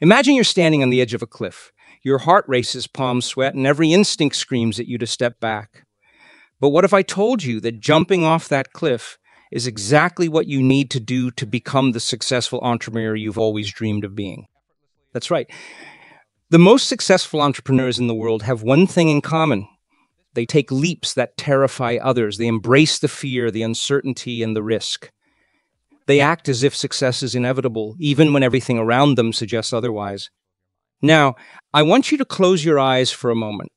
Imagine you're standing on the edge of a cliff. Your heart races, palms sweat, and every instinct screams at you to step back. But what if I told you that jumping off that cliff is exactly what you need to do to become the successful entrepreneur you've always dreamed of being? That's right. The most successful entrepreneurs in the world have one thing in common. They take leaps that terrify others. They embrace the fear, the uncertainty, and the risk. They act as if success is inevitable, even when everything around them suggests otherwise. Now, I want you to close your eyes for a moment.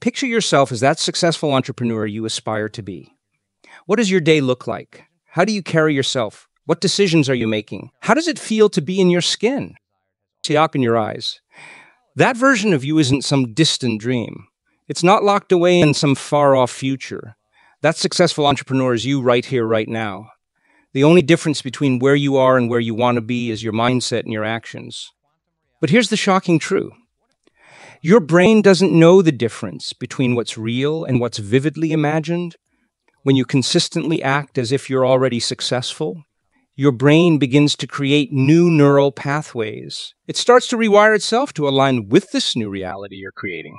Picture yourself as that successful entrepreneur you aspire to be. What does your day look like? How do you carry yourself? What decisions are you making? How does it feel to be in your skin? See, open your eyes. That version of you isn't some distant dream. It's not locked away in some far off future. That successful entrepreneur is you right here, right now. The only difference between where you are and where you want to be is your mindset and your actions. But here's the shocking truth your brain doesn't know the difference between what's real and what's vividly imagined. When you consistently act as if you're already successful, your brain begins to create new neural pathways. It starts to rewire itself to align with this new reality you're creating.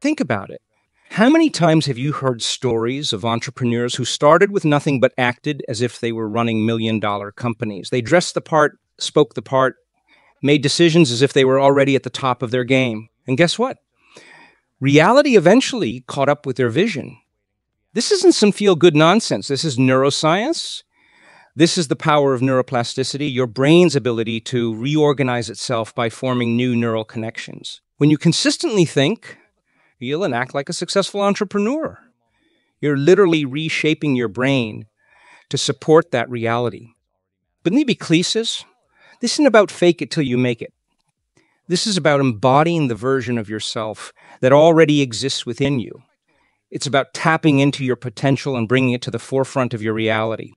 Think about it. How many times have you heard stories of entrepreneurs who started with nothing but acted as if they were running million dollar companies? They dressed the part, spoke the part, made decisions as if they were already at the top of their game. And guess what? Reality eventually caught up with their vision. This isn't some feel good nonsense. This is neuroscience. This is the power of neuroplasticity, your brain's ability to reorganize itself by forming new neural connections. When you consistently think, feel, and act like a successful entrepreneur. You're literally reshaping your brain to support that reality. B'rith says, this isn't about fake it till you make it. This is about embodying the version of yourself that already exists within you. It's about tapping into your potential and bringing it to the forefront of your reality.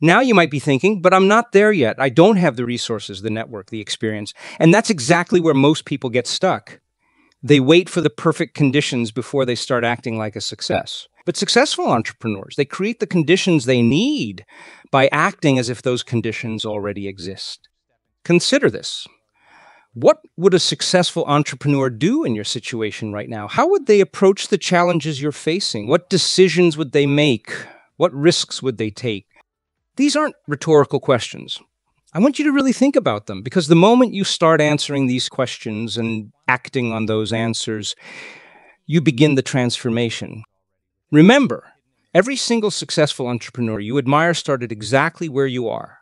Now you might be thinking, but I'm not there yet. I don't have the resources, the network, the experience. And that's exactly where most people get stuck. They wait for the perfect conditions before they start acting like a success. But successful entrepreneurs, they create the conditions they need by acting as if those conditions already exist. Consider this. What would a successful entrepreneur do in your situation right now? How would they approach the challenges you're facing? What decisions would they make? What risks would they take? These aren't rhetorical questions. I want you to really think about them because the moment you start answering these questions and acting on those answers, you begin the transformation. Remember, every single successful entrepreneur you admire started exactly where you are.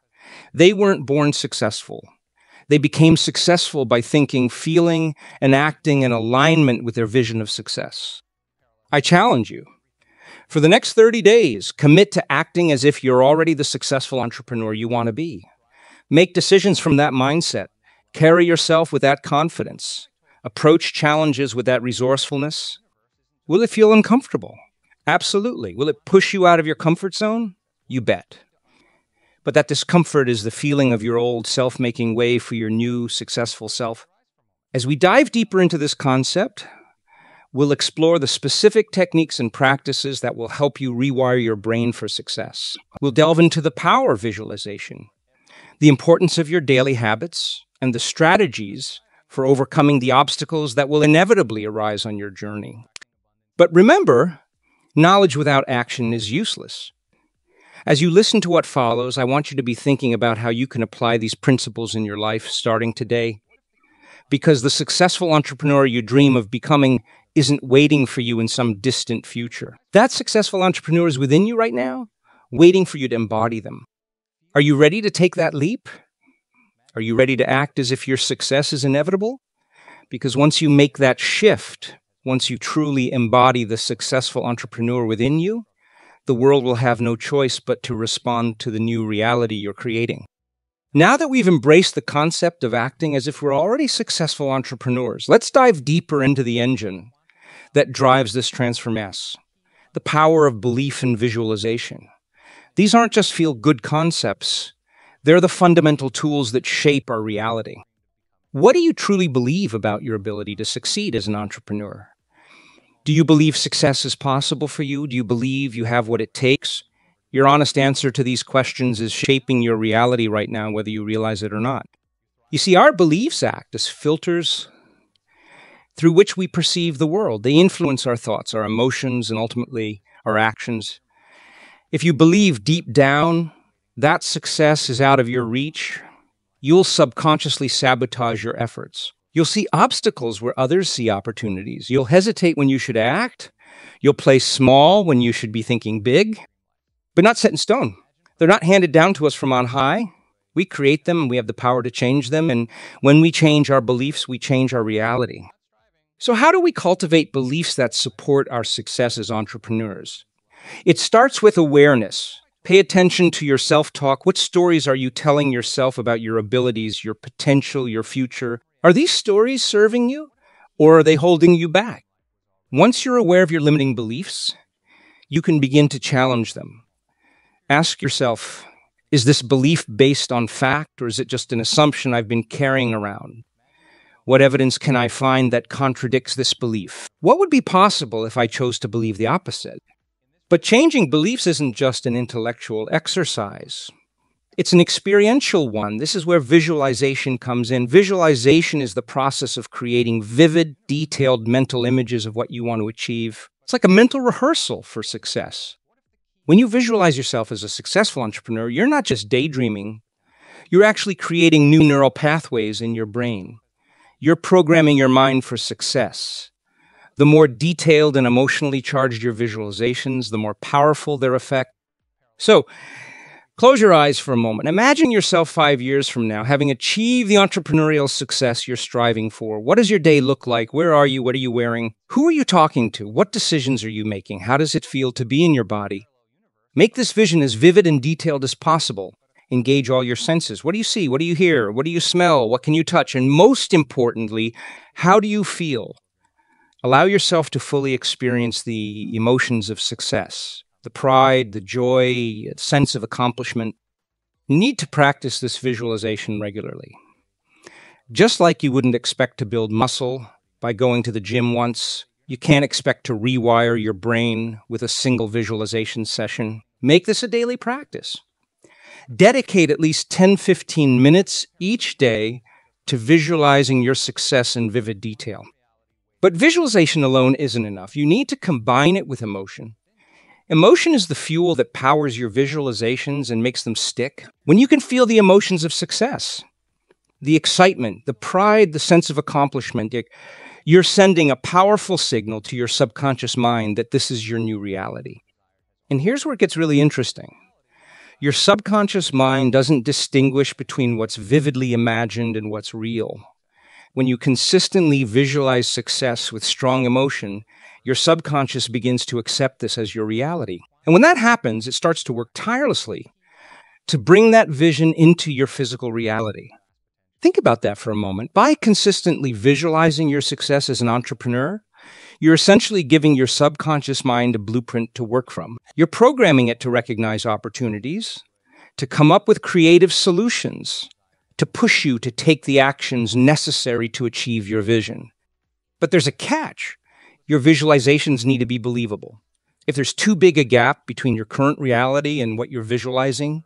They weren't born successful. They became successful by thinking, feeling, and acting in alignment with their vision of success. I challenge you. For the next 30 days, commit to acting as if you're already the successful entrepreneur you want to be. Make decisions from that mindset. Carry yourself with that confidence. Approach challenges with that resourcefulness. Will it feel uncomfortable? Absolutely. Will it push you out of your comfort zone? You bet. But that discomfort is the feeling of your old self making way for your new successful self. As we dive deeper into this concept, we'll explore the specific techniques and practices that will help you rewire your brain for success. We'll delve into the power of visualization, the importance of your daily habits, and the strategies for overcoming the obstacles that will inevitably arise on your journey. But remember, knowledge without action is useless. As you listen to what follows, I want you to be thinking about how you can apply these principles in your life starting today. Because the successful entrepreneur you dream of becoming isn't waiting for you in some distant future. That successful entrepreneur is within you right now, waiting for you to embody them. Are you ready to take that leap? Are you ready to act as if your success is inevitable? Because once you make that shift, once you truly embody the successful entrepreneur within you, the world will have no choice but to respond to the new reality you're creating. Now that we've embraced the concept of acting as if we're already successful entrepreneurs, let's dive deeper into the engine that drives this transformation the power of belief and visualization. These aren't just feel good concepts, they're the fundamental tools that shape our reality. What do you truly believe about your ability to succeed as an entrepreneur? Do you believe success is possible for you? Do you believe you have what it takes? Your honest answer to these questions is shaping your reality right now, whether you realize it or not. You see, our beliefs act as filters through which we perceive the world. They influence our thoughts, our emotions, and ultimately our actions. If you believe deep down that success is out of your reach, you'll subconsciously sabotage your efforts. You'll see obstacles where others see opportunities. You'll hesitate when you should act. You'll play small when you should be thinking big, but not set in stone. They're not handed down to us from on high. We create them and we have the power to change them. And when we change our beliefs, we change our reality. So, how do we cultivate beliefs that support our success as entrepreneurs? It starts with awareness. Pay attention to your self talk. What stories are you telling yourself about your abilities, your potential, your future? Are these stories serving you or are they holding you back? Once you're aware of your limiting beliefs, you can begin to challenge them. Ask yourself is this belief based on fact or is it just an assumption I've been carrying around? What evidence can I find that contradicts this belief? What would be possible if I chose to believe the opposite? But changing beliefs isn't just an intellectual exercise. It's an experiential one. This is where visualization comes in. Visualization is the process of creating vivid, detailed mental images of what you want to achieve. It's like a mental rehearsal for success. When you visualize yourself as a successful entrepreneur, you're not just daydreaming, you're actually creating new neural pathways in your brain. You're programming your mind for success. The more detailed and emotionally charged your visualizations, the more powerful their effect. So, close your eyes for a moment. Imagine yourself five years from now having achieved the entrepreneurial success you're striving for. What does your day look like? Where are you? What are you wearing? Who are you talking to? What decisions are you making? How does it feel to be in your body? Make this vision as vivid and detailed as possible engage all your senses. What do you see? What do you hear? What do you smell? What can you touch? And most importantly, how do you feel? Allow yourself to fully experience the emotions of success, the pride, the joy, sense of accomplishment. You need to practice this visualization regularly. Just like you wouldn't expect to build muscle by going to the gym once, you can't expect to rewire your brain with a single visualization session. Make this a daily practice dedicate at least 10, 15 minutes each day to visualizing your success in vivid detail. But visualization alone isn't enough. You need to combine it with emotion. Emotion is the fuel that powers your visualizations and makes them stick. When you can feel the emotions of success, the excitement, the pride, the sense of accomplishment, you're sending a powerful signal to your subconscious mind that this is your new reality. And here's where it gets really interesting. Your subconscious mind doesn't distinguish between what's vividly imagined and what's real. When you consistently visualize success with strong emotion, your subconscious begins to accept this as your reality. And when that happens, it starts to work tirelessly to bring that vision into your physical reality. Think about that for a moment. By consistently visualizing your success as an entrepreneur, you're essentially giving your subconscious mind a blueprint to work from. You're programming it to recognize opportunities, to come up with creative solutions, to push you to take the actions necessary to achieve your vision. But there's a catch. Your visualizations need to be believable. If there's too big a gap between your current reality and what you're visualizing,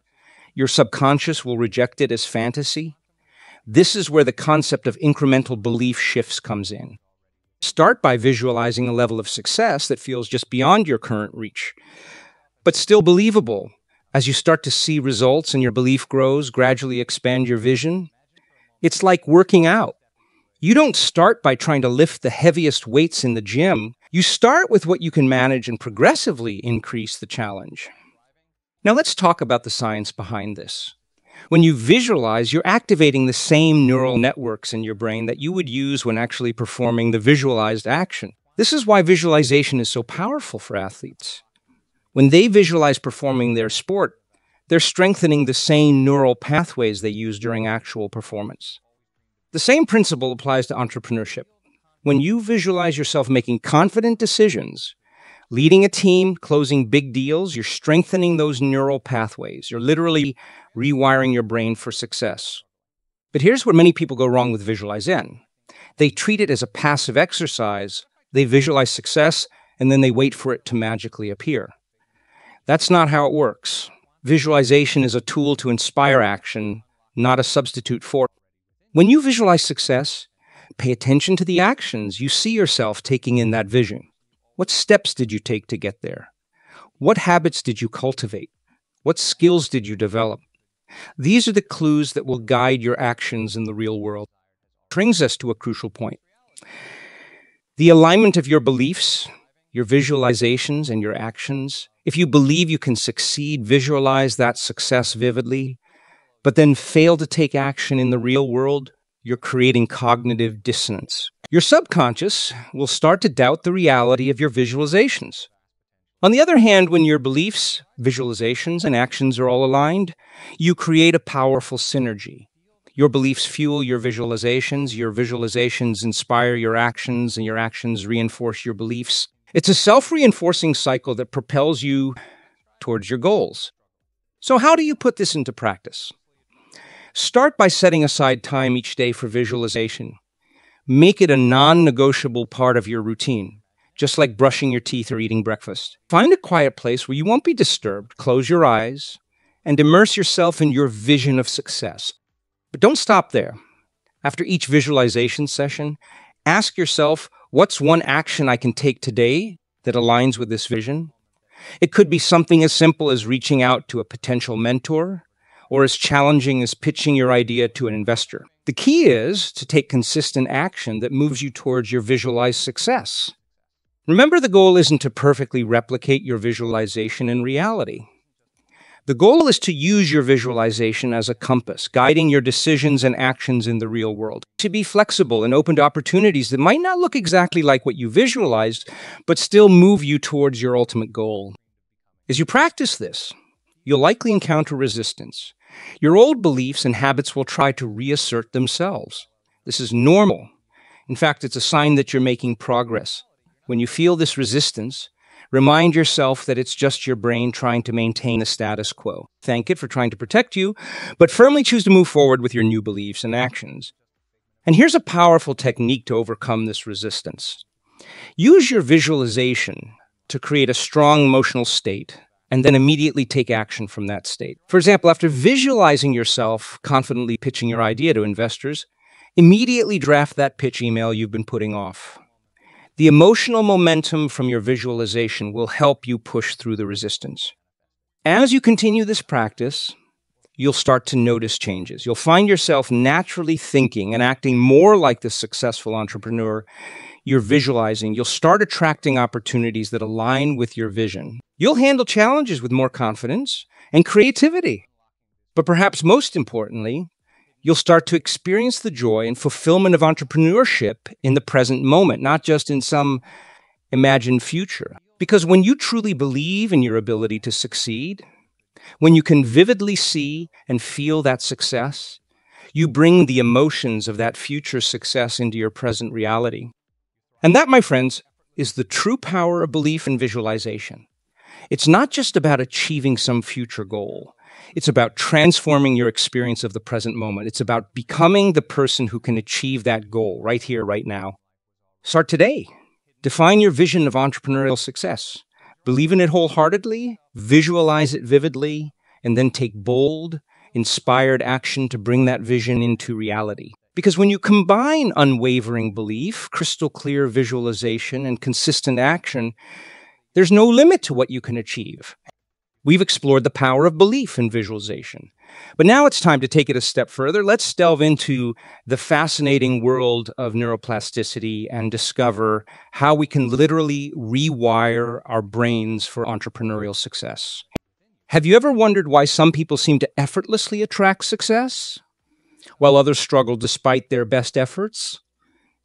your subconscious will reject it as fantasy. This is where the concept of incremental belief shifts comes in. Start by visualizing a level of success that feels just beyond your current reach, but still believable. As you start to see results and your belief grows, gradually expand your vision. It's like working out. You don't start by trying to lift the heaviest weights in the gym. You start with what you can manage and progressively increase the challenge. Now let's talk about the science behind this. When you visualize, you're activating the same neural networks in your brain that you would use when actually performing the visualized action. This is why visualization is so powerful for athletes. When they visualize performing their sport, they're strengthening the same neural pathways they use during actual performance. The same principle applies to entrepreneurship. When you visualize yourself making confident decisions, leading a team, closing big deals, you're strengthening those neural pathways. You're literally rewiring your brain for success. But here's where many people go wrong with Visualize N. They treat it as a passive exercise, they visualize success, and then they wait for it to magically appear. That's not how it works. Visualization is a tool to inspire action, not a substitute for. When you visualize success, pay attention to the actions you see yourself taking in that vision. What steps did you take to get there? What habits did you cultivate? What skills did you develop? These are the clues that will guide your actions in the real world. Brings us to a crucial point. The alignment of your beliefs, your visualizations, and your actions. If you believe you can succeed, visualize that success vividly, but then fail to take action in the real world, you're creating cognitive dissonance. Your subconscious will start to doubt the reality of your visualizations. On the other hand, when your beliefs, visualizations, and actions are all aligned, you create a powerful synergy. Your beliefs fuel your visualizations, your visualizations inspire your actions, and your actions reinforce your beliefs. It's a self reinforcing cycle that propels you towards your goals. So, how do you put this into practice? Start by setting aside time each day for visualization. Make it a non negotiable part of your routine just like brushing your teeth or eating breakfast. Find a quiet place where you won't be disturbed, close your eyes, and immerse yourself in your vision of success. But don't stop there. After each visualization session, ask yourself what's one action I can take today that aligns with this vision? It could be something as simple as reaching out to a potential mentor or as challenging as pitching your idea to an investor. The key is to take consistent action that moves you towards your visualized success. Remember, the goal isn't to perfectly replicate your visualization in reality. The goal is to use your visualization as a compass, guiding your decisions and actions in the real world. To be flexible and open to opportunities that might not look exactly like what you visualized, but still move you towards your ultimate goal. As you practice this, you'll likely encounter resistance. Your old beliefs and habits will try to reassert themselves. This is normal. In fact, it's a sign that you're making progress. When you feel this resistance, remind yourself that it's just your brain trying to maintain the status quo. Thank it for trying to protect you, but firmly choose to move forward with your new beliefs and actions. And here's a powerful technique to overcome this resistance. Use your visualization to create a strong emotional state and then immediately take action from that state. For example, after visualizing yourself confidently pitching your idea to investors, immediately draft that pitch email you've been putting off. The emotional momentum from your visualization will help you push through the resistance. As you continue this practice, you'll start to notice changes. You'll find yourself naturally thinking and acting more like the successful entrepreneur you're visualizing. You'll start attracting opportunities that align with your vision. You'll handle challenges with more confidence and creativity. But perhaps most importantly, you'll start to experience the joy and fulfillment of entrepreneurship in the present moment, not just in some imagined future. Because when you truly believe in your ability to succeed, when you can vividly see and feel that success, you bring the emotions of that future success into your present reality. And that, my friends, is the true power of belief and visualization. It's not just about achieving some future goal. It's about transforming your experience of the present moment. It's about becoming the person who can achieve that goal right here, right now. Start today. Define your vision of entrepreneurial success. Believe in it wholeheartedly, visualize it vividly, and then take bold, inspired action to bring that vision into reality. Because when you combine unwavering belief, crystal clear visualization, and consistent action, there's no limit to what you can achieve. We've explored the power of belief in visualization. But now it's time to take it a step further. Let's delve into the fascinating world of neuroplasticity and discover how we can literally rewire our brains for entrepreneurial success. Have you ever wondered why some people seem to effortlessly attract success while others struggle despite their best efforts?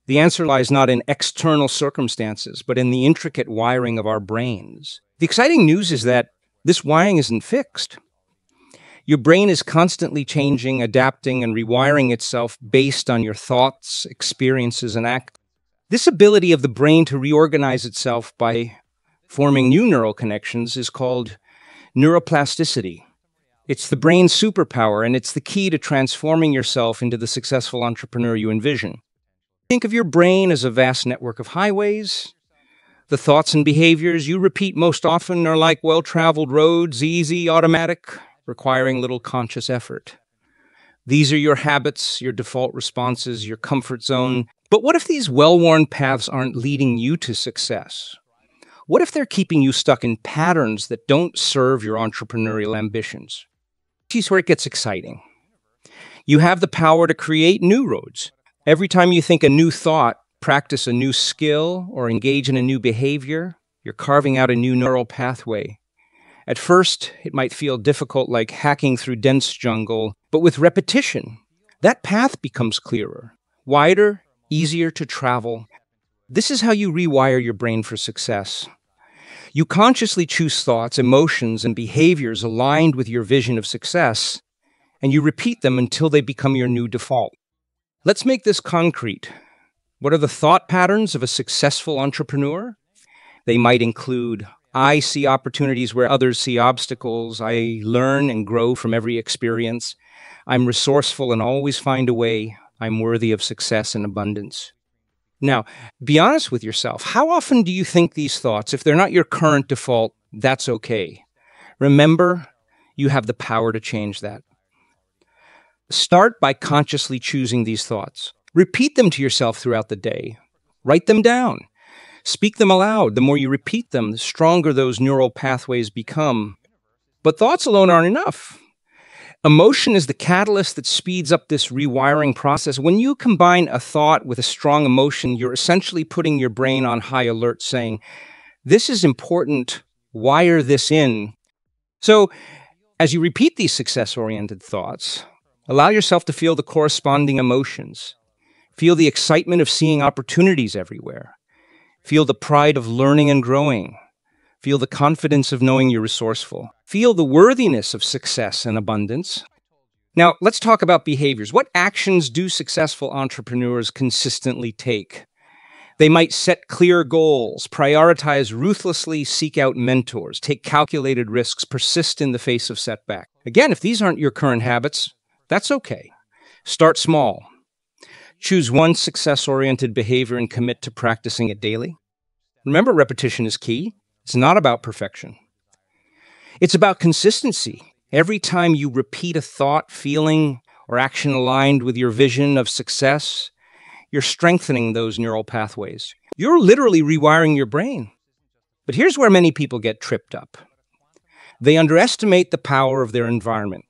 The answer lies not in external circumstances, but in the intricate wiring of our brains. The exciting news is that this wiring isn't fixed. Your brain is constantly changing, adapting, and rewiring itself based on your thoughts, experiences, and acts. This ability of the brain to reorganize itself by forming new neural connections is called neuroplasticity. It's the brain's superpower, and it's the key to transforming yourself into the successful entrepreneur you envision. Think of your brain as a vast network of highways, the thoughts and behaviors you repeat most often are like well traveled roads, easy, automatic, requiring little conscious effort. These are your habits, your default responses, your comfort zone. But what if these well worn paths aren't leading you to success? What if they're keeping you stuck in patterns that don't serve your entrepreneurial ambitions? Here's where it gets exciting. You have the power to create new roads. Every time you think a new thought, practice a new skill, or engage in a new behavior, you're carving out a new neural pathway. At first, it might feel difficult like hacking through dense jungle, but with repetition, that path becomes clearer, wider, easier to travel. This is how you rewire your brain for success. You consciously choose thoughts, emotions, and behaviors aligned with your vision of success, and you repeat them until they become your new default. Let's make this concrete. What are the thought patterns of a successful entrepreneur? They might include I see opportunities where others see obstacles. I learn and grow from every experience. I'm resourceful and always find a way. I'm worthy of success and abundance. Now, be honest with yourself. How often do you think these thoughts? If they're not your current default, that's okay. Remember, you have the power to change that. Start by consciously choosing these thoughts. Repeat them to yourself throughout the day. Write them down. Speak them aloud. The more you repeat them, the stronger those neural pathways become. But thoughts alone aren't enough. Emotion is the catalyst that speeds up this rewiring process. When you combine a thought with a strong emotion, you're essentially putting your brain on high alert, saying, This is important. Wire this in. So, as you repeat these success oriented thoughts, allow yourself to feel the corresponding emotions. Feel the excitement of seeing opportunities everywhere. Feel the pride of learning and growing. Feel the confidence of knowing you're resourceful. Feel the worthiness of success and abundance. Now, let's talk about behaviors. What actions do successful entrepreneurs consistently take? They might set clear goals, prioritize ruthlessly, seek out mentors, take calculated risks, persist in the face of setback. Again, if these aren't your current habits, that's okay. Start small. Choose one success oriented behavior and commit to practicing it daily. Remember, repetition is key. It's not about perfection, it's about consistency. Every time you repeat a thought, feeling, or action aligned with your vision of success, you're strengthening those neural pathways. You're literally rewiring your brain. But here's where many people get tripped up they underestimate the power of their environment.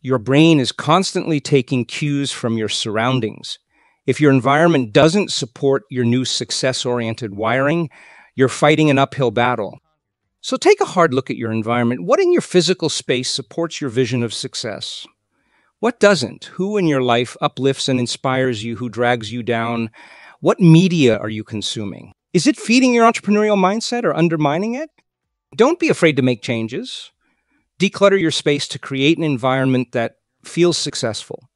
Your brain is constantly taking cues from your surroundings. If your environment doesn't support your new success oriented wiring, you're fighting an uphill battle. So take a hard look at your environment. What in your physical space supports your vision of success? What doesn't? Who in your life uplifts and inspires you, who drags you down? What media are you consuming? Is it feeding your entrepreneurial mindset or undermining it? Don't be afraid to make changes. Declutter your space to create an environment that feels successful.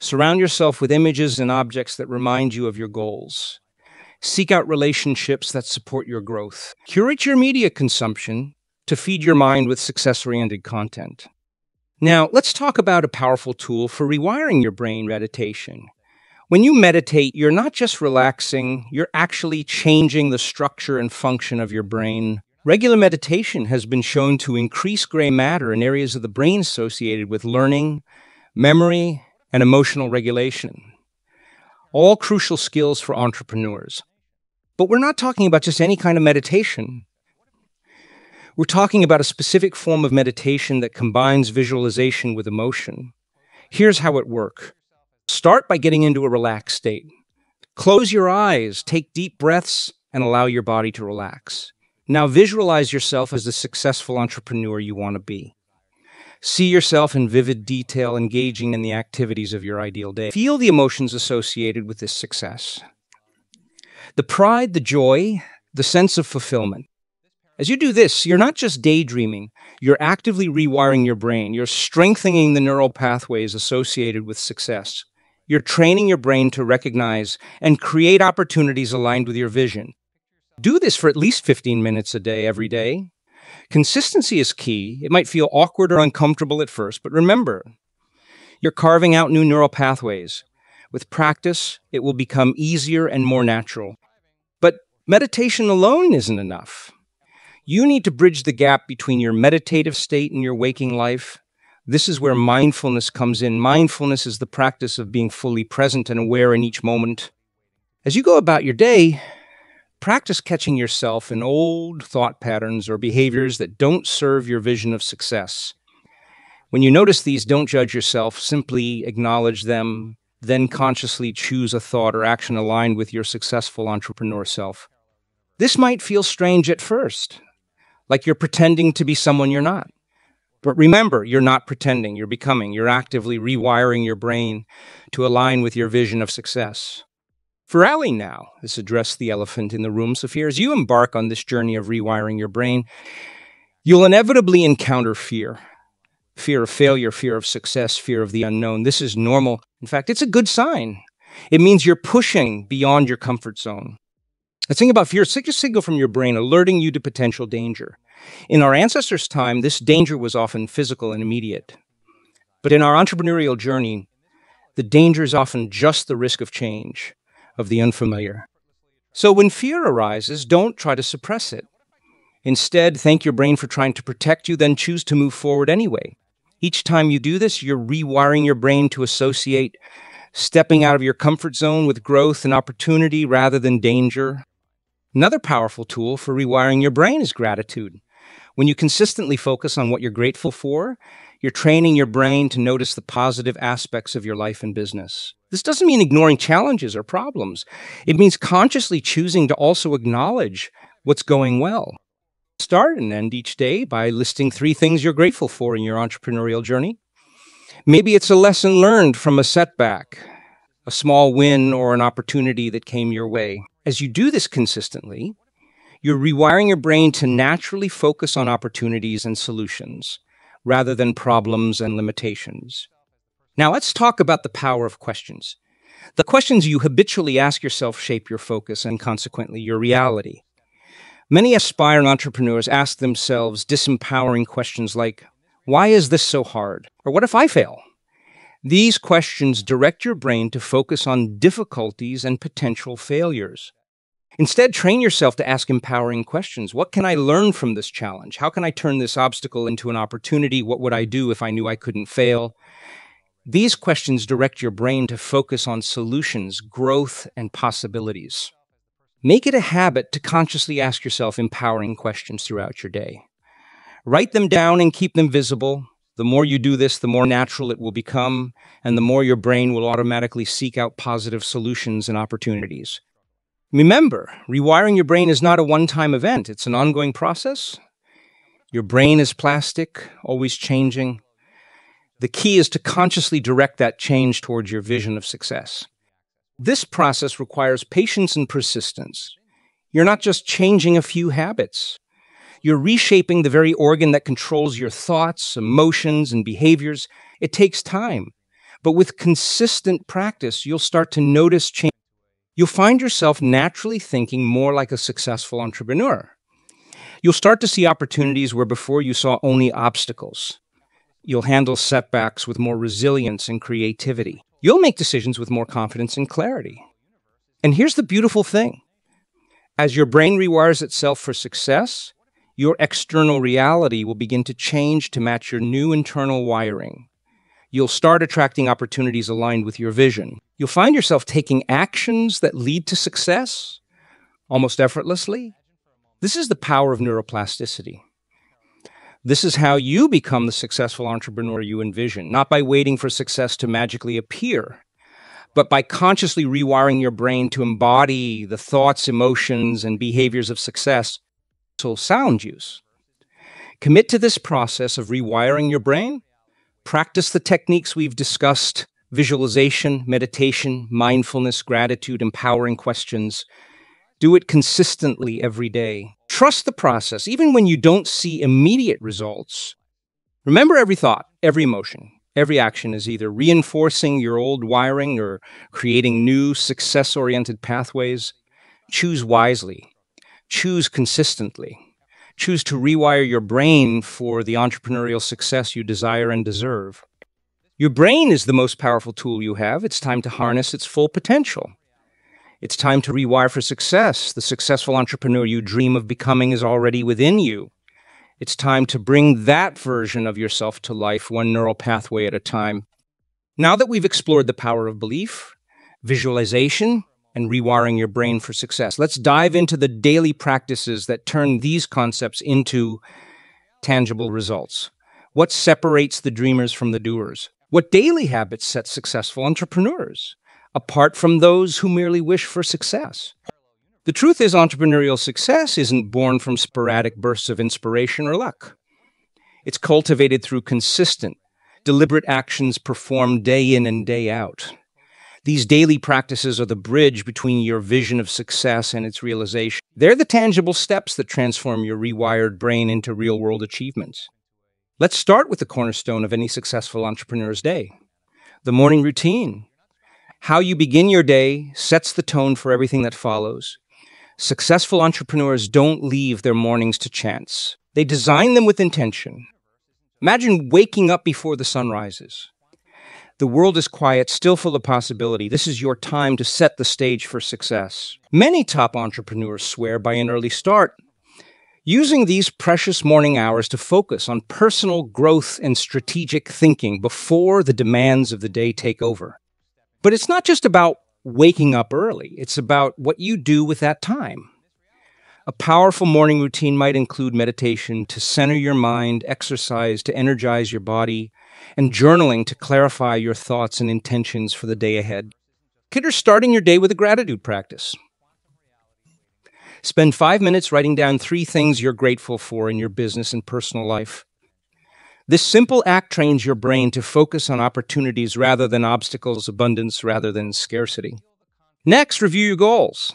Surround yourself with images and objects that remind you of your goals. Seek out relationships that support your growth. Curate your media consumption to feed your mind with success oriented content. Now, let's talk about a powerful tool for rewiring your brain meditation. When you meditate, you're not just relaxing, you're actually changing the structure and function of your brain. Regular meditation has been shown to increase gray matter in areas of the brain associated with learning, memory, and emotional regulation. All crucial skills for entrepreneurs. But we're not talking about just any kind of meditation. We're talking about a specific form of meditation that combines visualization with emotion. Here's how it works start by getting into a relaxed state. Close your eyes, take deep breaths, and allow your body to relax. Now visualize yourself as the successful entrepreneur you want to be. See yourself in vivid detail engaging in the activities of your ideal day. Feel the emotions associated with this success. The pride, the joy, the sense of fulfillment. As you do this, you're not just daydreaming, you're actively rewiring your brain. You're strengthening the neural pathways associated with success. You're training your brain to recognize and create opportunities aligned with your vision. Do this for at least 15 minutes a day, every day. Consistency is key. It might feel awkward or uncomfortable at first, but remember, you're carving out new neural pathways. With practice, it will become easier and more natural. But meditation alone isn't enough. You need to bridge the gap between your meditative state and your waking life. This is where mindfulness comes in. Mindfulness is the practice of being fully present and aware in each moment. As you go about your day, practice catching yourself in old thought patterns or behaviors that don't serve your vision of success. When you notice these, don't judge yourself, simply acknowledge them, then consciously choose a thought or action aligned with your successful entrepreneur self. This might feel strange at first, like you're pretending to be someone you're not. But remember, you're not pretending, you're becoming. You're actively rewiring your brain to align with your vision of success. For Ali now, this address the elephant in the room, Sophia, as you embark on this journey of rewiring your brain, you'll inevitably encounter fear. Fear of failure, fear of success, fear of the unknown. This is normal. In fact, it's a good sign. It means you're pushing beyond your comfort zone. The thing about fear, it's like a signal from your brain alerting you to potential danger. In our ancestors' time, this danger was often physical and immediate. But in our entrepreneurial journey, the danger is often just the risk of change, of the unfamiliar. So when fear arises, don't try to suppress it. Instead, thank your brain for trying to protect you, then choose to move forward anyway. Each time you do this, you're rewiring your brain to associate stepping out of your comfort zone with growth and opportunity rather than danger, Another powerful tool for rewiring your brain is gratitude. When you consistently focus on what you're grateful for, you're training your brain to notice the positive aspects of your life and business. This doesn't mean ignoring challenges or problems. It means consciously choosing to also acknowledge what's going well. Start and end each day by listing three things you're grateful for in your entrepreneurial journey. Maybe it's a lesson learned from a setback, a small win, or an opportunity that came your way. As you do this consistently, you're rewiring your brain to naturally focus on opportunities and solutions rather than problems and limitations. Now, let's talk about the power of questions. The questions you habitually ask yourself shape your focus and consequently your reality. Many aspiring entrepreneurs ask themselves disempowering questions like, Why is this so hard? Or what if I fail? These questions direct your brain to focus on difficulties and potential failures. Instead, train yourself to ask empowering questions. What can I learn from this challenge? How can I turn this obstacle into an opportunity? What would I do if I knew I couldn't fail? These questions direct your brain to focus on solutions, growth, and possibilities. Make it a habit to consciously ask yourself empowering questions throughout your day. Write them down and keep them visible. The more you do this, the more natural it will become, and the more your brain will automatically seek out positive solutions and opportunities. Remember, rewiring your brain is not a one time event, it's an ongoing process. Your brain is plastic, always changing. The key is to consciously direct that change towards your vision of success. This process requires patience and persistence. You're not just changing a few habits, you're reshaping the very organ that controls your thoughts, emotions, and behaviors. It takes time, but with consistent practice, you'll start to notice change you'll find yourself naturally thinking more like a successful entrepreneur. You'll start to see opportunities where before you saw only obstacles. You'll handle setbacks with more resilience and creativity. You'll make decisions with more confidence and clarity. And here's the beautiful thing as your brain rewires itself for success, your external reality will begin to change to match your new internal wiring you'll start attracting opportunities aligned with your vision. You'll find yourself taking actions that lead to success almost effortlessly. This is the power of neuroplasticity. This is how you become the successful entrepreneur you envision, not by waiting for success to magically appear, but by consciously rewiring your brain to embody the thoughts, emotions, and behaviors of success. So, sound use. Commit to this process of rewiring your brain Practice the techniques we've discussed visualization, meditation, mindfulness, gratitude, empowering questions. Do it consistently every day. Trust the process, even when you don't see immediate results. Remember every thought, every emotion, every action is either reinforcing your old wiring or creating new success oriented pathways. Choose wisely, choose consistently. Choose to rewire your brain for the entrepreneurial success you desire and deserve. Your brain is the most powerful tool you have. It's time to harness its full potential. It's time to rewire for success. The successful entrepreneur you dream of becoming is already within you. It's time to bring that version of yourself to life, one neural pathway at a time. Now that we've explored the power of belief, visualization, and rewiring your brain for success, let's dive into the daily practices that turn these concepts into tangible results. What separates the dreamers from the doers? What daily habits set successful entrepreneurs apart from those who merely wish for success? The truth is, entrepreneurial success isn't born from sporadic bursts of inspiration or luck. It's cultivated through consistent, deliberate actions performed day in and day out. These daily practices are the bridge between your vision of success and its realization. They're the tangible steps that transform your rewired brain into real world achievements. Let's start with the cornerstone of any successful entrepreneur's day the morning routine. How you begin your day sets the tone for everything that follows. Successful entrepreneurs don't leave their mornings to chance, they design them with intention. Imagine waking up before the sun rises. The world is quiet, still full of possibility. This is your time to set the stage for success. Many top entrepreneurs swear by an early start, using these precious morning hours to focus on personal growth and strategic thinking before the demands of the day take over. But it's not just about waking up early, it's about what you do with that time. A powerful morning routine might include meditation to center your mind, exercise to energize your body, and journaling to clarify your thoughts and intentions for the day ahead. Consider starting your day with a gratitude practice. Spend five minutes writing down three things you're grateful for in your business and personal life. This simple act trains your brain to focus on opportunities rather than obstacles, abundance rather than scarcity. Next, review your goals.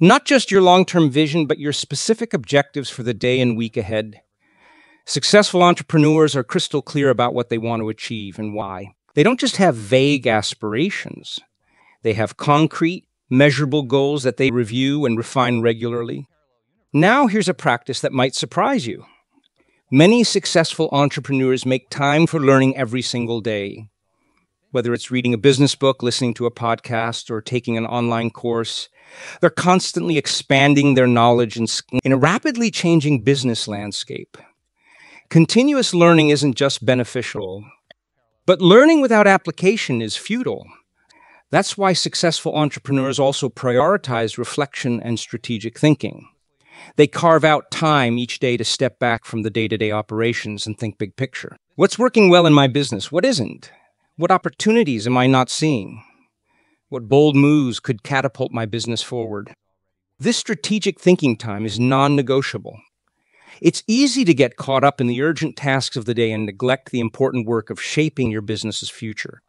Not just your long term vision, but your specific objectives for the day and week ahead. Successful entrepreneurs are crystal clear about what they want to achieve and why. They don't just have vague aspirations, they have concrete, measurable goals that they review and refine regularly. Now, here's a practice that might surprise you. Many successful entrepreneurs make time for learning every single day. Whether it's reading a business book, listening to a podcast, or taking an online course, they're constantly expanding their knowledge and skills in a rapidly changing business landscape. Continuous learning isn't just beneficial, but learning without application is futile. That's why successful entrepreneurs also prioritize reflection and strategic thinking. They carve out time each day to step back from the day to day operations and think big picture. What's working well in my business? What isn't? What opportunities am I not seeing? What bold moves could catapult my business forward? This strategic thinking time is non negotiable. It's easy to get caught up in the urgent tasks of the day and neglect the important work of shaping your business's future.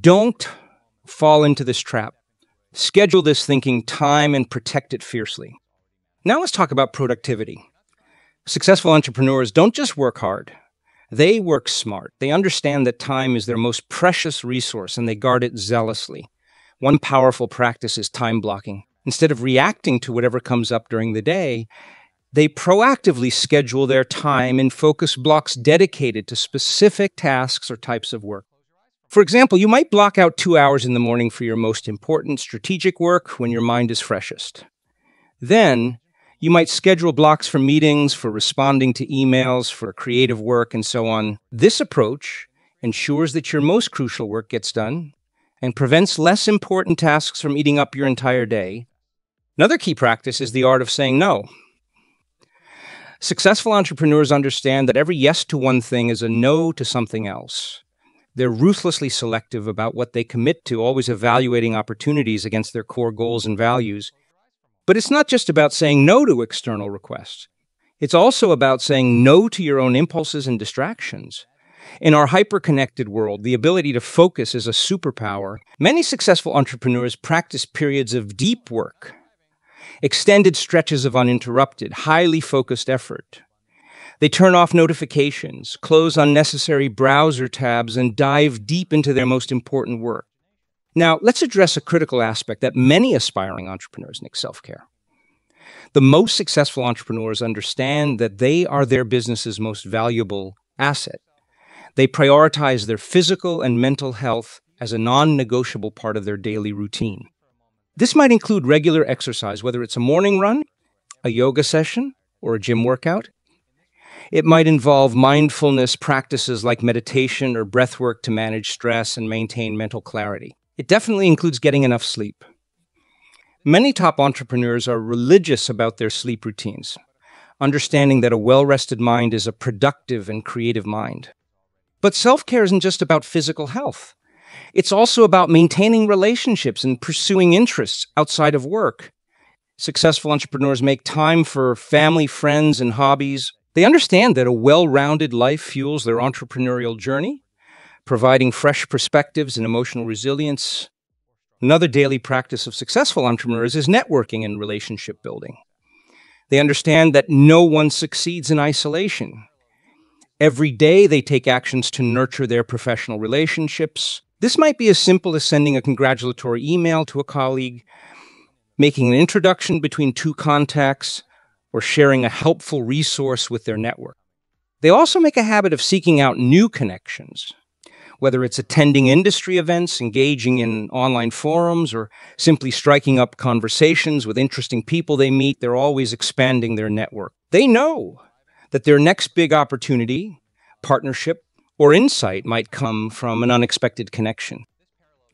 Don't fall into this trap. Schedule this thinking time and protect it fiercely. Now let's talk about productivity. Successful entrepreneurs don't just work hard, they work smart. They understand that time is their most precious resource and they guard it zealously. One powerful practice is time blocking. Instead of reacting to whatever comes up during the day, they proactively schedule their time in focus blocks dedicated to specific tasks or types of work. For example, you might block out two hours in the morning for your most important strategic work when your mind is freshest. Then, you might schedule blocks for meetings, for responding to emails, for creative work, and so on. This approach ensures that your most crucial work gets done and prevents less important tasks from eating up your entire day. Another key practice is the art of saying no. Successful entrepreneurs understand that every yes to one thing is a no to something else. They're ruthlessly selective about what they commit to, always evaluating opportunities against their core goals and values. But it's not just about saying no to external requests. It's also about saying no to your own impulses and distractions. In our hyper-connected world, the ability to focus is a superpower. Many successful entrepreneurs practice periods of deep work, extended stretches of uninterrupted, highly focused effort. They turn off notifications, close unnecessary browser tabs, and dive deep into their most important work. Now, let's address a critical aspect that many aspiring entrepreneurs need self care. The most successful entrepreneurs understand that they are their business's most valuable asset. They prioritize their physical and mental health as a non negotiable part of their daily routine. This might include regular exercise, whether it's a morning run, a yoga session, or a gym workout. It might involve mindfulness practices like meditation or breath work to manage stress and maintain mental clarity. It definitely includes getting enough sleep. Many top entrepreneurs are religious about their sleep routines, understanding that a well rested mind is a productive and creative mind. But self care isn't just about physical health, it's also about maintaining relationships and pursuing interests outside of work. Successful entrepreneurs make time for family, friends, and hobbies. They understand that a well rounded life fuels their entrepreneurial journey, providing fresh perspectives and emotional resilience. Another daily practice of successful entrepreneurs is networking and relationship building. They understand that no one succeeds in isolation. Every day, they take actions to nurture their professional relationships. This might be as simple as sending a congratulatory email to a colleague, making an introduction between two contacts, or sharing a helpful resource with their network. They also make a habit of seeking out new connections, whether it's attending industry events, engaging in online forums, or simply striking up conversations with interesting people they meet, they're always expanding their network. They know that their next big opportunity, partnership, or insight might come from an unexpected connection.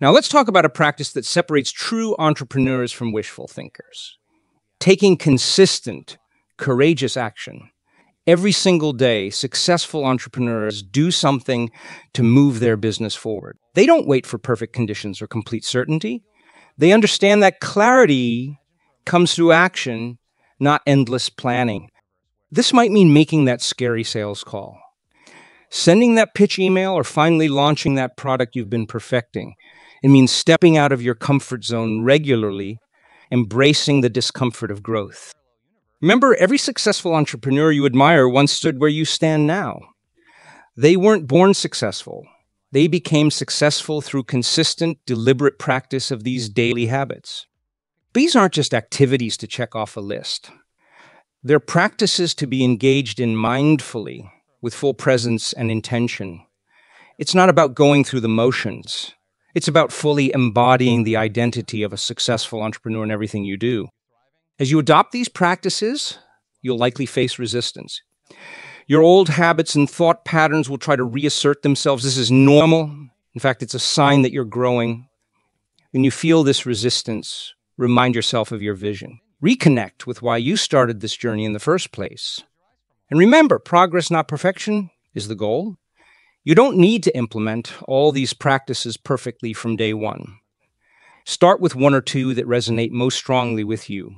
Now, let's talk about a practice that separates true entrepreneurs from wishful thinkers. Taking consistent, courageous action. Every single day, successful entrepreneurs do something to move their business forward. They don't wait for perfect conditions or complete certainty. They understand that clarity comes through action, not endless planning. This might mean making that scary sales call, sending that pitch email, or finally launching that product you've been perfecting. It means stepping out of your comfort zone regularly, embracing the discomfort of growth. Remember, every successful entrepreneur you admire once stood where you stand now. They weren't born successful. They became successful through consistent, deliberate practice of these daily habits. These aren't just activities to check off a list. They're practices to be engaged in mindfully, with full presence and intention. It's not about going through the motions. It's about fully embodying the identity of a successful entrepreneur in everything you do. As you adopt these practices, you'll likely face resistance. Your old habits and thought patterns will try to reassert themselves. This is normal. In fact, it's a sign that you're growing. When you feel this resistance, remind yourself of your vision. Reconnect with why you started this journey in the first place. And remember, progress, not perfection, is the goal. You don't need to implement all these practices perfectly from day one. Start with one or two that resonate most strongly with you.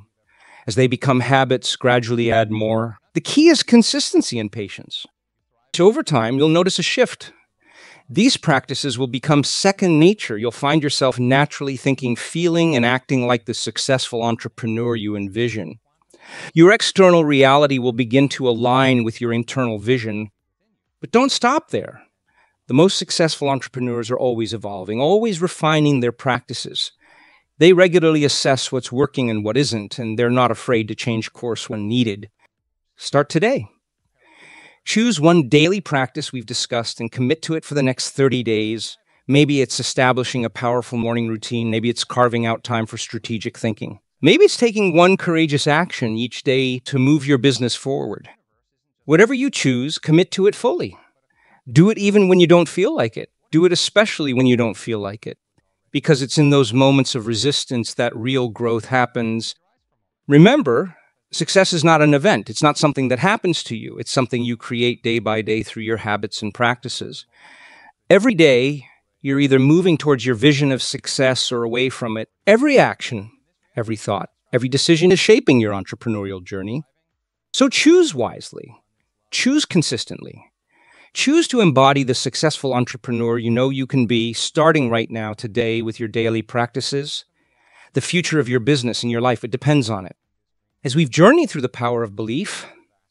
As they become habits, gradually add more. The key is consistency and patience. So over time, you'll notice a shift. These practices will become second nature. You'll find yourself naturally thinking, feeling, and acting like the successful entrepreneur you envision. Your external reality will begin to align with your internal vision. But don't stop there. The most successful entrepreneurs are always evolving, always refining their practices. They regularly assess what's working and what isn't, and they're not afraid to change course when needed. Start today. Choose one daily practice we've discussed and commit to it for the next 30 days. Maybe it's establishing a powerful morning routine. Maybe it's carving out time for strategic thinking. Maybe it's taking one courageous action each day to move your business forward. Whatever you choose, commit to it fully. Do it even when you don't feel like it. Do it especially when you don't feel like it, because it's in those moments of resistance that real growth happens. Remember, success is not an event. It's not something that happens to you. It's something you create day by day through your habits and practices. Every day, you're either moving towards your vision of success or away from it. Every action, every thought, every decision is shaping your entrepreneurial journey. So choose wisely, choose consistently, Choose to embody the successful entrepreneur you know you can be starting right now, today, with your daily practices. The future of your business and your life, it depends on it. As we've journeyed through the power of belief,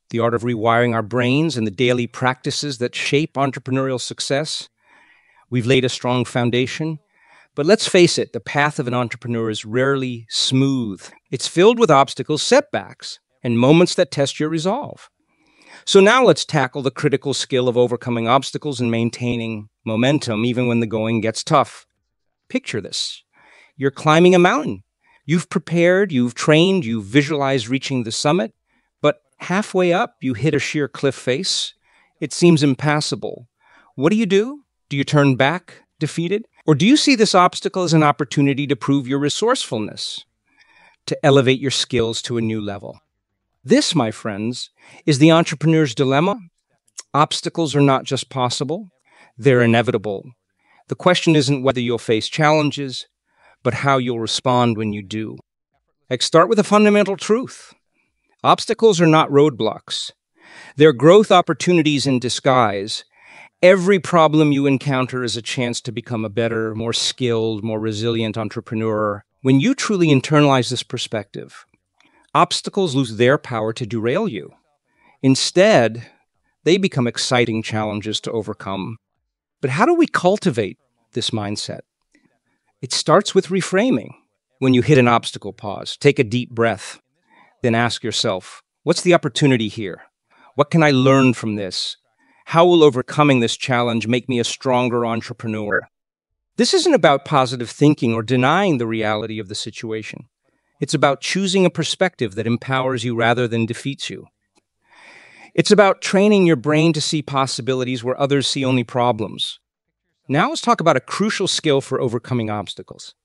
the art of rewiring our brains, and the daily practices that shape entrepreneurial success, we've laid a strong foundation. But let's face it, the path of an entrepreneur is rarely smooth. It's filled with obstacles, setbacks, and moments that test your resolve. So now let's tackle the critical skill of overcoming obstacles and maintaining momentum even when the going gets tough. Picture this you're climbing a mountain. You've prepared, you've trained, you've visualized reaching the summit, but Halfway up, you hit a sheer cliff face. It seems impassable. What do you do? Do you turn back, defeated? Or do you see this obstacle as an opportunity to prove your resourcefulness, to elevate your skills to a new level? This, my friends, is the entrepreneur's dilemma. Obstacles are not just possible, they're inevitable. The question isn't whether you'll face challenges, but how you'll respond when you do. Like start with a fundamental truth. Obstacles are not roadblocks. They're growth opportunities in disguise. Every problem you encounter is a chance to become a better, more skilled, more resilient entrepreneur. When you truly internalize this perspective, obstacles lose their power to derail you. Instead, they become exciting challenges to overcome. But how do we cultivate this mindset? It starts with reframing. When you hit an obstacle, pause, take a deep breath, then ask yourself, what's the opportunity here? What can I learn from this? How will overcoming this challenge make me a stronger entrepreneur? This isn't about positive thinking or denying the reality of the situation. It's about choosing a perspective that empowers you rather than defeats you. It's about training your brain to see possibilities where others see only problems. Now let's talk about a crucial skill for overcoming obstacles.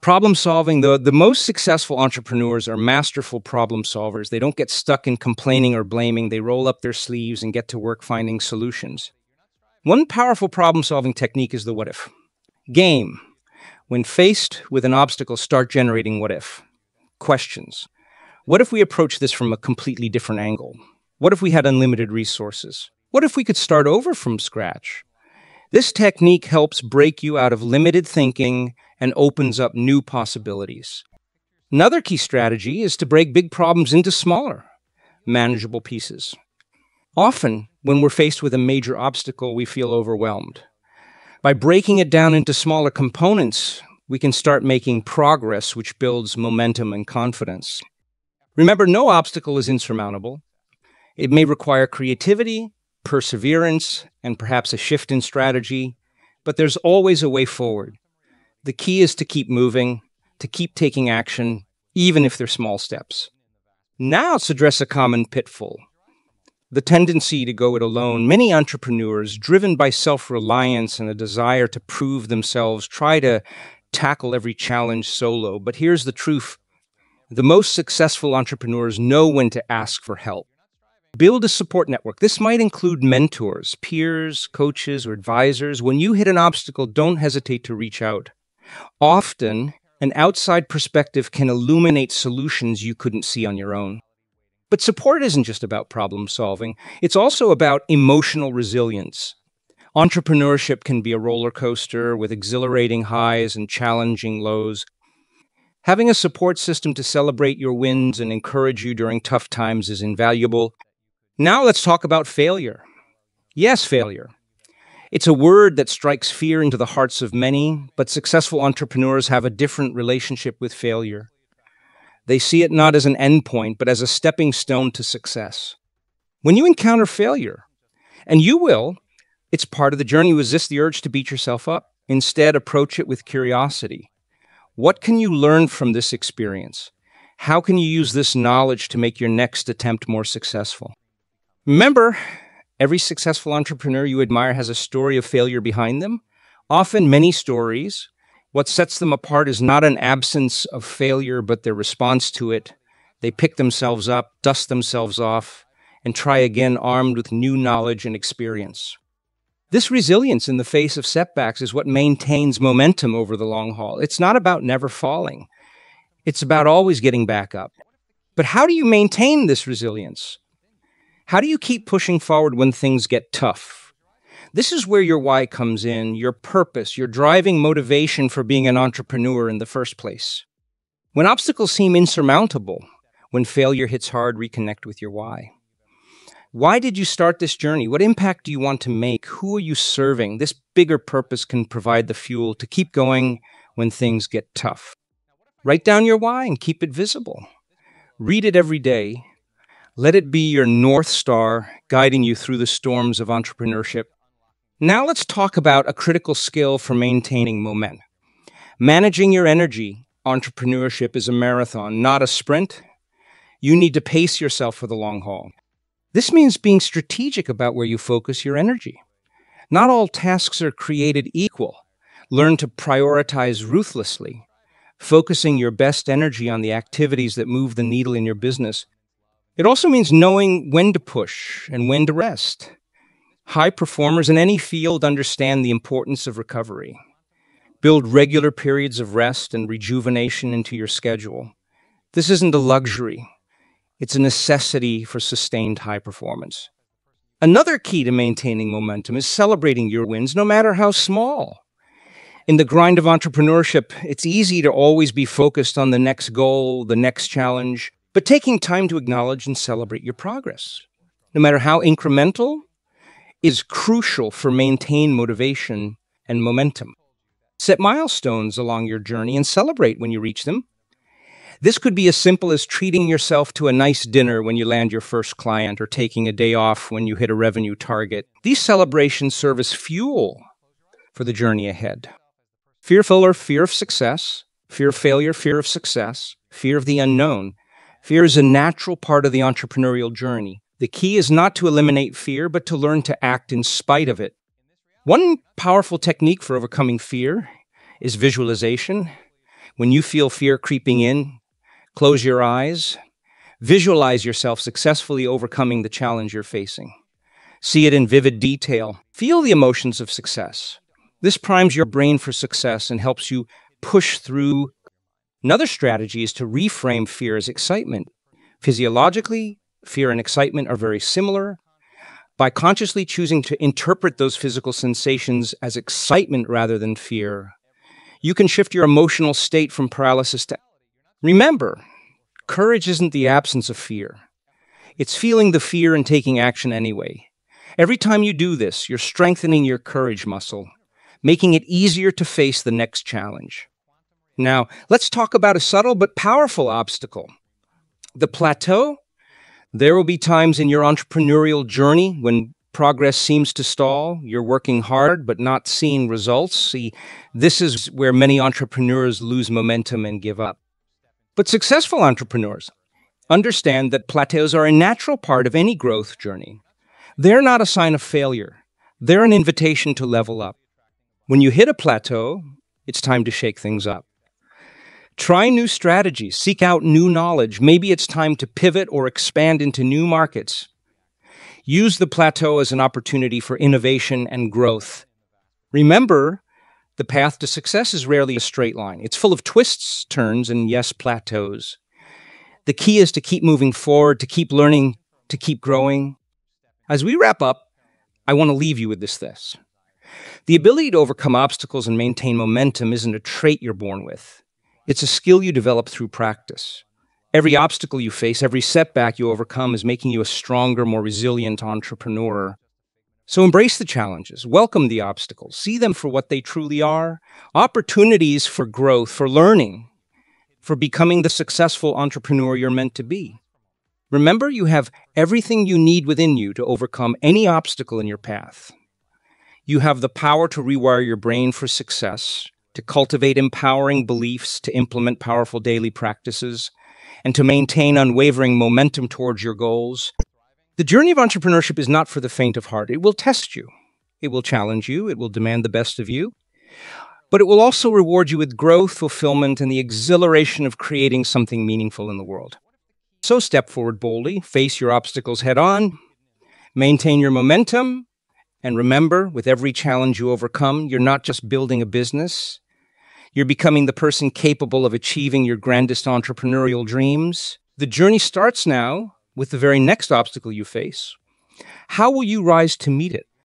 Problem solving, the, the most successful entrepreneurs are masterful problem solvers. They don't get stuck in complaining or blaming. They roll up their sleeves and get to work finding solutions. One powerful problem solving technique is the what if. Game. When faced with an obstacle, start generating what if. Questions. What if we approach this from a completely different angle? What if we had unlimited resources? What if we could start over from scratch? This technique helps break you out of limited thinking and opens up new possibilities. Another key strategy is to break big problems into smaller, manageable pieces. Often, when we're faced with a major obstacle, we feel overwhelmed. By breaking it down into smaller components, we can start making progress, which builds momentum and confidence. Remember, no obstacle is insurmountable. It may require creativity, perseverance, and perhaps a shift in strategy, but there's always a way forward. The key is to keep moving, to keep taking action, even if they're small steps. Now let's address a common pitfall the tendency to go it alone. Many entrepreneurs, driven by self reliance and a desire to prove themselves, try to tackle every challenge solo. But here's the truth the most successful entrepreneurs know when to ask for help. Build a support network. This might include mentors, peers, coaches, or advisors. When you hit an obstacle, don't hesitate to reach out. Often, an outside perspective can illuminate solutions you couldn't see on your own. But support isn't just about problem solving, it's also about emotional resilience. Entrepreneurship can be a roller coaster with exhilarating highs and challenging lows. Having a support system to celebrate your wins and encourage you during tough times is invaluable. Now let's talk about failure. Yes, failure. It's a word that strikes fear into the hearts of many, but successful entrepreneurs have a different relationship with failure. They see it not as an endpoint, but as a stepping stone to success. When you encounter failure, and you will, it's part of the journey. Resist the urge to beat yourself up. Instead, approach it with curiosity. What can you learn from this experience? How can you use this knowledge to make your next attempt more successful? Remember, every successful entrepreneur you admire has a story of failure behind them. Often, many stories. What sets them apart is not an absence of failure, but their response to it. They pick themselves up, dust themselves off, and try again armed with new knowledge and experience. This resilience in the face of setbacks is what maintains momentum over the long haul. It's not about never falling, it's about always getting back up. But how do you maintain this resilience? How do you keep pushing forward when things get tough? This is where your why comes in, your purpose, your driving motivation for being an entrepreneur in the first place. When obstacles seem insurmountable, when failure hits hard, reconnect with your why. Why did you start this journey? What impact do you want to make? Who are you serving? This bigger purpose can provide the fuel to keep going when things get tough. Write down your why and keep it visible. Read it every day let it be your North Star guiding you through the storms of entrepreneurship. Now let's talk about a critical skill for maintaining momentum. Managing your energy, entrepreneurship is a marathon, not a sprint. You need to pace yourself for the long haul. This means being strategic about where you focus your energy. Not all tasks are created equal. Learn to prioritize ruthlessly, focusing your best energy on the activities that move the needle in your business. It also means knowing when to push and when to rest. High performers in any field understand the importance of recovery. Build regular periods of rest and rejuvenation into your schedule. This isn't a luxury, it's a necessity for sustained high performance. Another key to maintaining momentum is celebrating your wins, no matter how small. In the grind of entrepreneurship, it's easy to always be focused on the next goal, the next challenge, but taking time to acknowledge and celebrate your progress, no matter how incremental, is crucial for maintain motivation and momentum. Set milestones along your journey and celebrate when you reach them. This could be as simple as treating yourself to a nice dinner when you land your first client or taking a day off when you hit a revenue target. These celebrations serve as fuel for the journey ahead. Fearful or fear of success, fear of failure, fear of success, fear of the unknown. Fear is a natural part of the entrepreneurial journey. The key is not to eliminate fear, but to learn to act in spite of it. One powerful technique for overcoming fear is visualization. When you feel fear creeping in, Close your eyes. Visualize yourself successfully overcoming the challenge you're facing. See it in vivid detail. Feel the emotions of success. This primes your brain for success and helps you push through. Another strategy is to reframe fear as excitement. Physiologically, fear and excitement are very similar. By consciously choosing to interpret those physical sensations as excitement rather than fear, you can shift your emotional state from paralysis to Remember, courage isn't the absence of fear. It's feeling the fear and taking action anyway. Every time you do this, you're strengthening your courage muscle, making it easier to face the next challenge. Now, let's talk about a subtle but powerful obstacle the plateau. There will be times in your entrepreneurial journey when progress seems to stall. You're working hard but not seeing results. See, this is where many entrepreneurs lose momentum and give up. But successful entrepreneurs understand that plateaus are a natural part of any growth journey. They're not a sign of failure, they're an invitation to level up. When you hit a plateau, it's time to shake things up. Try new strategies, seek out new knowledge. Maybe it's time to pivot or expand into new markets. Use the plateau as an opportunity for innovation and growth. Remember the path to success is rarely a straight line. It's full of twists, turns, and yes, plateaus. The key is to keep moving forward, to keep learning, to keep growing. As we wrap up, I want to leave you with this this. The ability to overcome obstacles and maintain momentum isn't a trait you're born with. It's a skill you develop through practice. Every obstacle you face, every setback you overcome is making you a stronger, more resilient entrepreneur. So embrace the challenges, welcome the obstacles, see them for what they truly are opportunities for growth, for learning, for becoming the successful entrepreneur you're meant to be. Remember, you have everything you need within you to overcome any obstacle in your path. You have the power to rewire your brain for success, to cultivate empowering beliefs, to implement powerful daily practices, and to maintain unwavering momentum towards your goals. The journey of entrepreneurship is not for the faint of heart. It will test you, it will challenge you, it will demand the best of you, but it will also reward you with growth, fulfillment, and the exhilaration of creating something meaningful in the world. So step forward boldly, face your obstacles head on, maintain your momentum, and remember with every challenge you overcome, you're not just building a business, you're becoming the person capable of achieving your grandest entrepreneurial dreams. The journey starts now with the very next obstacle you face, how will you rise to meet it?